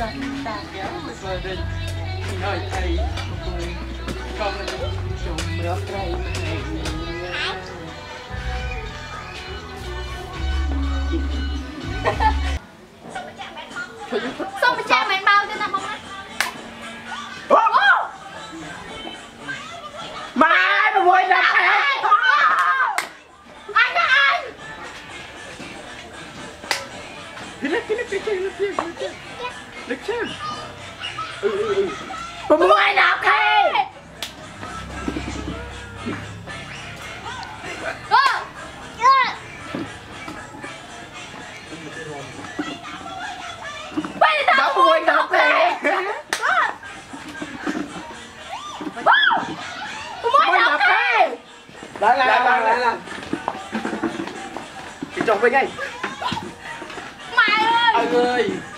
សាតាគេមិនបើដូចហើយអីកំពុងជំរាបត្រៃសុំម្ចាស់មិនបើទេណាបងណាម៉ែមួយណាស់អញអញនេះនេះនេះនេះ Ờ! Ờ! Mày đọc đi Mày đọc Mày đọc đi Mày đọc đi Lại lại lại lại lại đi chồng Vinh ngay, Mày ơi Anh ơi